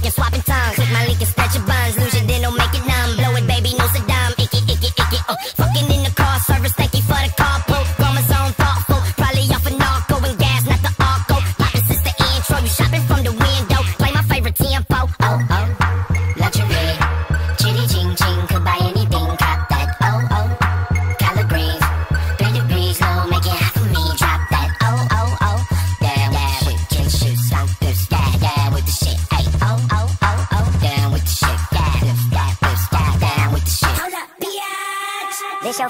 making swapping.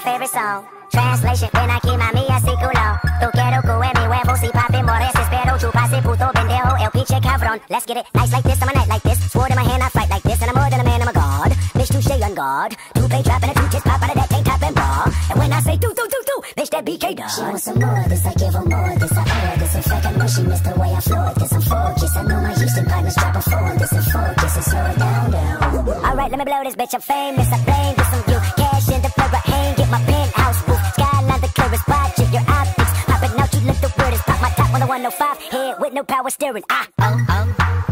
favorite song. Translation, ven aquí mami, así culo. Tú quiero que mi huevo si papi mores. Espero chuparse puto pendejo, el pinche cabrón. Let's get it, nice like this, I'm a knight like this. Sword in my hand, I fight like this. And I'm more than a man, I'm a god. Bitch, touche on guard. Two pay trap and a two just pop out of that tank top and bra. And when I say do, do, do, do, bitch, that BK done. She wants some more, this I give her more, this I owe This in fact, I know she missed the way I floored. This I'm focused, I know my Houston partners drop a four. This is focused. I slow it down, down. Alright, let me blow this bitch, I'm famous, I blame this, I'm you. 105, head with no power steering. Ah, Oh, oh,